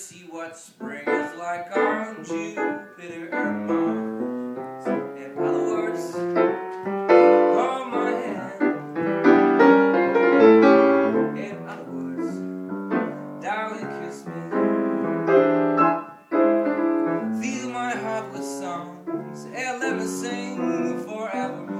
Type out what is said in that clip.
See what spring is like on Jupiter and Mars. In other words, hold my hand. In other words, darling, kiss me. Fill my heart with songs and let me sing forevermore.